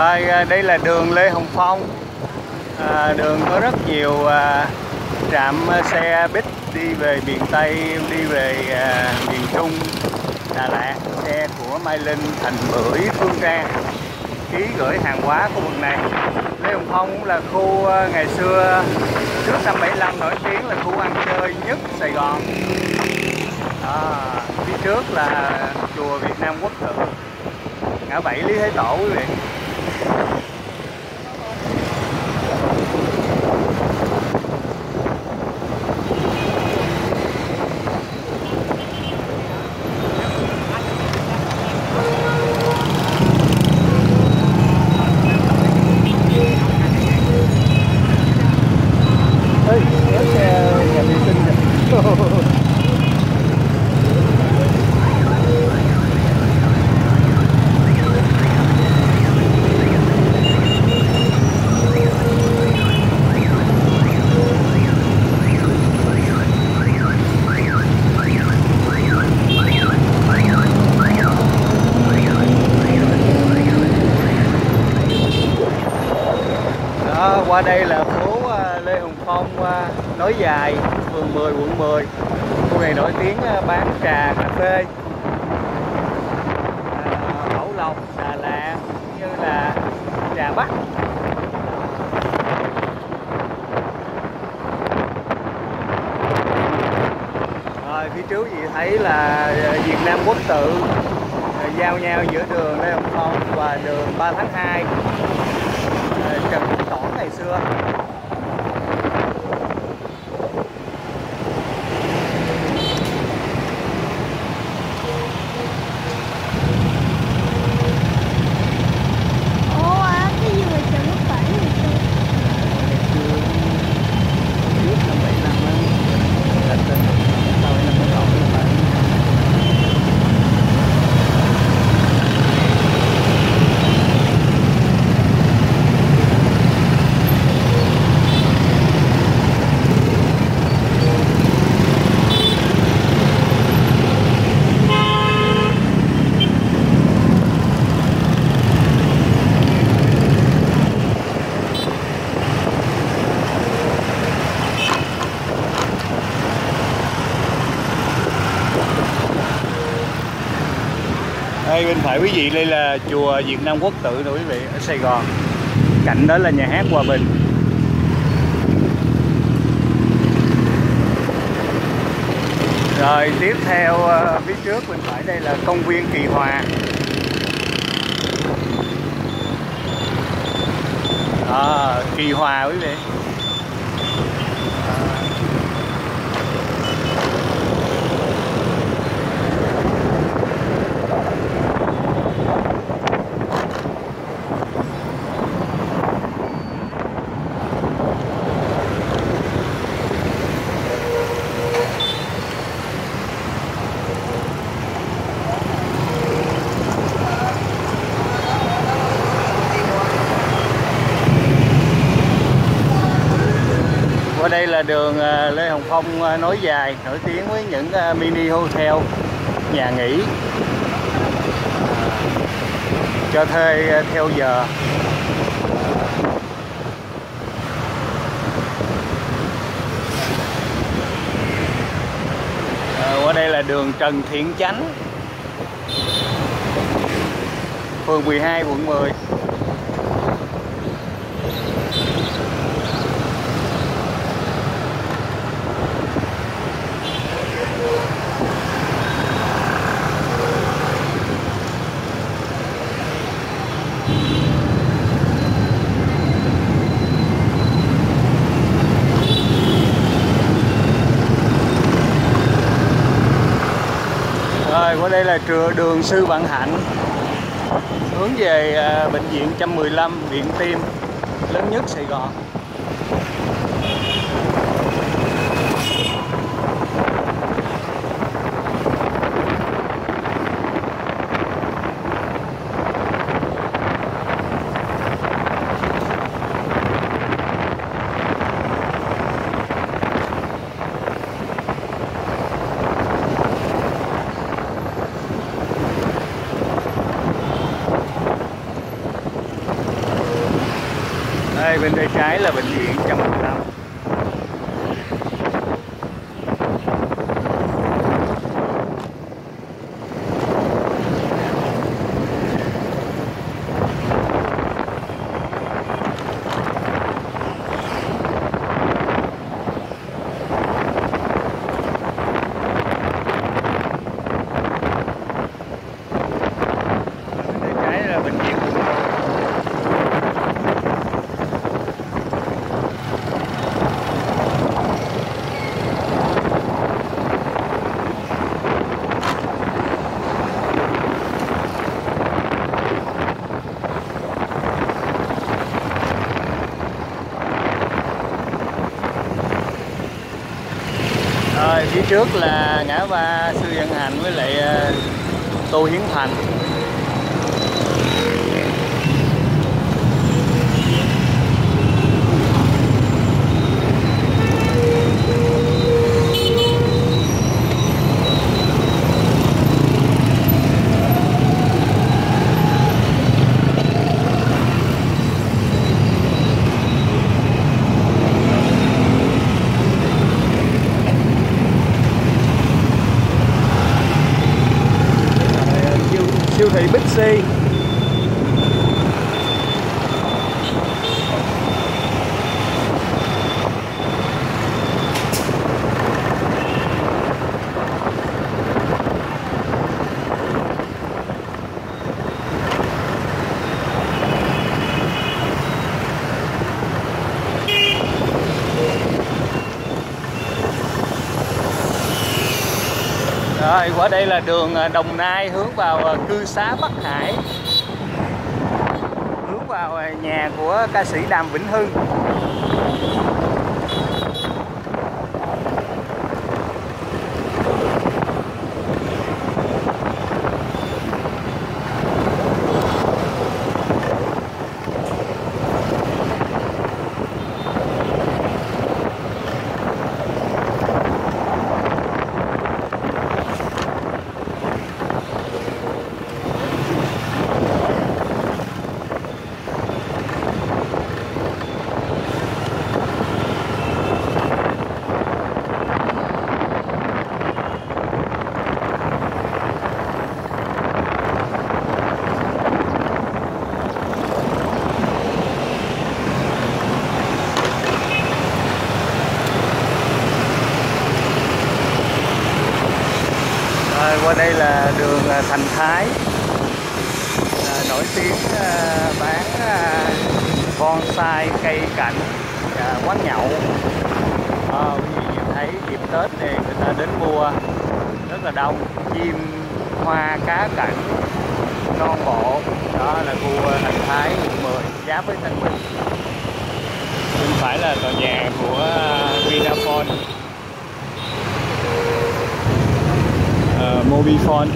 Rồi à, đây là đường Lê Hồng Phong. À, Đường có rất nhiều à, trạm à, xe buýt đi về miền Tây, đi về à, miền Trung, Đà Lạt Xe của Mai Linh, Thành Bưởi, Phương Trang. Ký gửi hàng hóa khu vực này. Lê Hồng Phong cũng là khu à, ngày xưa trước năm 75 nổi tiếng là khu ăn chơi nhất Sài Gòn. À, Phía trước là chùa Việt Nam Quốc Tự ngã bảy Lý Thế Tổ quý vị. Thank you. À, Phong ờ, nối dài phường 10 quận 10 khu này nổi tiếng ờ, bán trà cà phê. À, Bảo Lộc Đà Lạt cũng như là trà Bắc. Rồi phía trước gì thấy là Việt Nam Quốc tự. Giao nhau giữa đường Lê Hồng Phong và đường 3 tháng 2 Trần Quốc Toản ngày xưa Ủa á, cái gì mà Trần Quốc Toản ngày xưa? trước năm 75 á là tên sau năm 76 là phải đây quý vị đây là chùa Việt Nam Quốc tự nè quý vị ở Sài Gòn. Cạnh đó là nhà hát Hòa Bình. Rồi tiếp theo à, phía trước bên phải đây là công viên Kỳ Hòa. À, Kỳ Hòa quý vị. Đây là đường à, Lê Hồng Phong à, nối dài nổi tiếng với những à, mini hotel, nhà nghỉ cho thuê theo giờ. Qua đây là đường Trần Thiện Chánh, phường 12 quận 10. Rồi qua đây là đường Sư Vạn Hạnh hướng về à, bệnh viện 115 viện Tim, lớn nhất Sài Gòn. Bên tay trái là bệnh viện 115 bên tay trái là bệnh viện Quận Một. Rồi phía trước là ngã ba Sư Văn Hành với lại ờ, Tô Hiến Thành. Thị Bixi Rồi, qua đây là đường à, Đồng Nai hướng vào à, cư xá Bắc Hải. Hướng vào à, nhà của ca sĩ Đàm Vĩnh Hưng. Qua đây là đường à, Thành Thái. À, nổi tiếng à, bán à, bonsai cây cảnh à, quán nhậu. À, quý vị thấy dịp Tết này người ta đến mua rất là đông chim hoa cá cảnh non bộ đó là khu à, Thành Thái quận 10 giáp với Tân Bình. Bên phải là tòa nhà của à, Vinaphone. uh, movie font.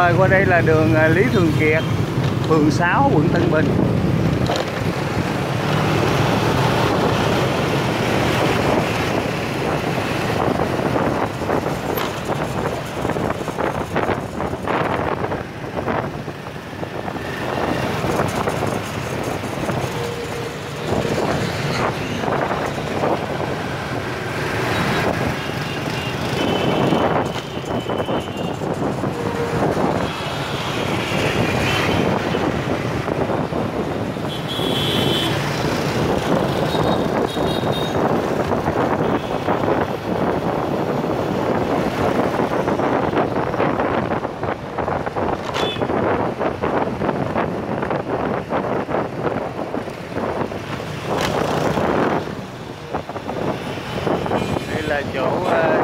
Rồi qua đây là đường à, Lý Thường Kiệt, phường 6, quận Tân Bình. 有啊